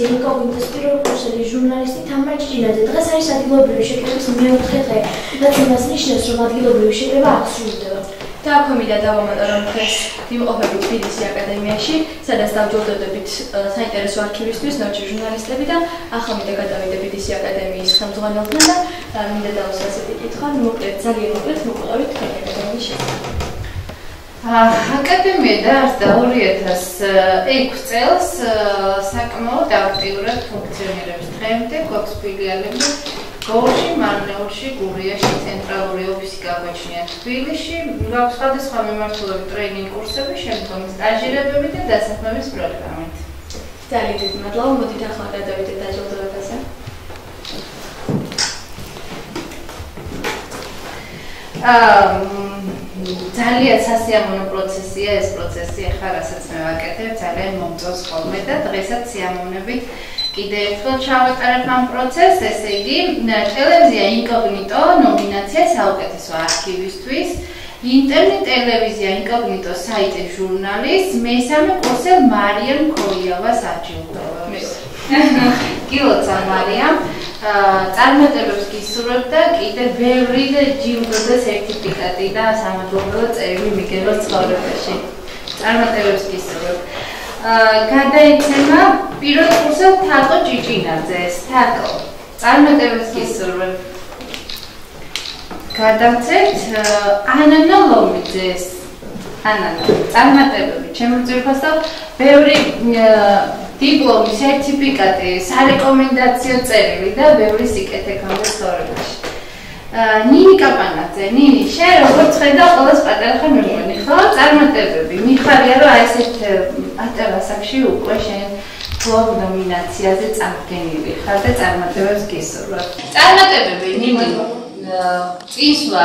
ტელევიზია ინკოგნიტოს პირველკურსელი ჟურნალისტი თამარ ჭიჭინაძე. დღეს არის ადგილობრივი შეკრების მეოთხე დღე, რაც იმას ნიშნავს, რომ ადგილობრივი შეკრება აღსრულდება. და აქვე მინდა დავამატო, რომ დღეს ვიმყოფები თბილისი აკადემიაში, სადაც დავჯილდოვდებით საინტერესო არქივისთვის ნოჩი ჟურნალისტები და ახლა მინდა გადავიდე თბილისი აკადემიის ხელმძღვანელთან და მინდა დავუსვათ ესეთი კითხვა, მოკლედ ძალიან მოკლედ მოგყვებით თბილისი აკადემიის შესახებ. აკადემია დაარსდა 2006 წელს საკმაოდ აქტიურად ფუნქციონირებს დღემდე გვაქვს ფილიალები გორში, მარნეულში, გურიაში, ცენტრალური ოფისი გაგვაჩნია თბილისში, გვაქვს სხვადასხვა მიმართულებით ტრეინინგ კურსები, შემდგომი სტაჟირებები და დასაქმების პროგრამით. ძალიან დიდი მადლობა, მოდით ახლა გადავიდეთ დაჯილდოებაზე. აა ძალიან სასიამოვნო პროცესია ეს პროცესი ახლა რასაც მე ვაკეთებ ძალიან მომწონს ხოლმე და დღესაც სიამოვნებით კიდე ერთხელ ჩავატარებ ამ პროცესს. ესე იგი ტელევიზია ინკოგნიტო ნომინაცია საუკეთესო არქივისტვის ინტერნეტ ტელევიზია ინკოგნიტო საიტე ჟურნალის მესამე კურსელ მარიამ ქოიავას აჯილდოებს გილოცა მარიამ წარმატებებს გისურვებ და კიდე ბევრი და ჯილდო და სერტიფიკატი და სამადლობო წერილი მიგება ცხოვრებაში. წარმატებებს გისურვებ. აა გადაიცემა პირველ კურსად თაკო ჭიჭინაძეს, თაკო. წარმატებებს გისურვებ. გადავცეთ ანანა ლომიძეს. ანანა, წარმატებები ჩემო ძირფასო, ბევრი დიპლომი, სერტიფიკატი, სარეკომენდაციო წერილი და ბევრი სიკეთე ქონდა სწორებაში. აა ნინი კაპანაძე, ნინი, შენ როგორც ხედავ, ყოველს პატარა ხარ მეგონი, ხო? წარმატებები. მიხარია რომ აი ესეთ ატევასაკში უკვე შენ ფლობ ნომინაციაზე წამგენილი ხარ და წარმატებებს გისურვებ. წარმატებები, ნინი. აა წინსვლა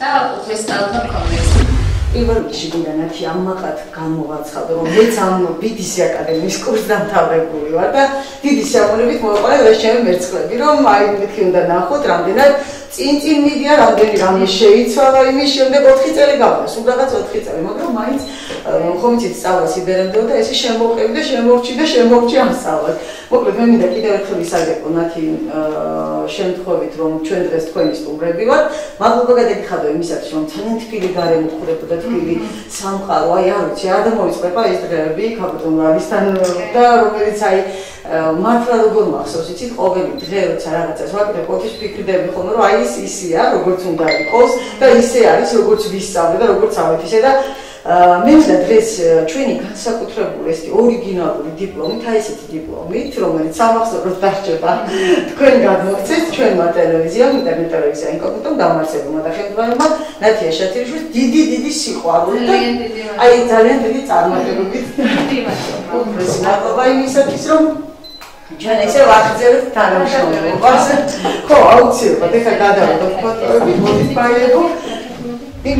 და ფესტალთან კონდეს. პირველ რიგში გინდა ნათი ამაყად გამოვაცხადო რომ მეც ამ ბიდისი აკადემიის კურს დამთავრებული ვარ და დიდი სიამოვნებით მოიყვანა ეს ჩემი მერცხლები რომ აი მეთქი უნდა ნახოთ რამდენად წინ წინ მიდია რამდენი რამე შეიცვალა იმის შემდეგ 4 წელი გავდა სულ რაღაც 4 წელი მაგრამ მაინც ხომ იცით სწავლას იბერებდო და ესე შემოყევი და შემორჩი და შემორჩი ამ სწავლას მოკლედ მე მინდა კიდევ ერთხელ ისაგებო ნათი შემთხვევით რომ ჩვენ დღეს თქვენი სტუმრები ვართ. მადლობა გადაგიხადო იმისათვის რომ ძალიან თბილი გარემო ხურებო და თბილი სამყარო. აი არ ვიცი არ დამოიწება ეს დღეები კაპიტონ ლავისთან და რომელიც აი მართლა როგორ მახსოვს იცით ყოველი დღე როცა რაღაცას ვაკეთებ ყოველთვის ფიქრდები ხოლმე რომ აი ეს ისია როგორც უნდა იყოს და ისე არის როგორც ვისწავლე და როგორც ავეთ ისე და მე მინდა დღეს ჩვენი განსაკუთრებული ეს ორიგინალური დიპლომით აი ესეთი დიპლომით რომელიც სამახსოვროდ დარჩება თქვენ გადმოგცეთ ჩვენმა ტელევიზიამ ინტერნეტ ტელევიზია ინკოგნიტომ დამარცხებულმა და ხელმძღვანელმა ნათია შათიაშვილს დიდი დიდი სიყვარული და აი ძალიან დიდი წარმატებებით. დიდი მადლობა იმისათვის რომ ჩვენ ესე ვახრძევთ თანამშრომლობას. ხო, აუცილებლად ეხა გადავიდოთ ფოტოები, მოდით ბაიებო. იმ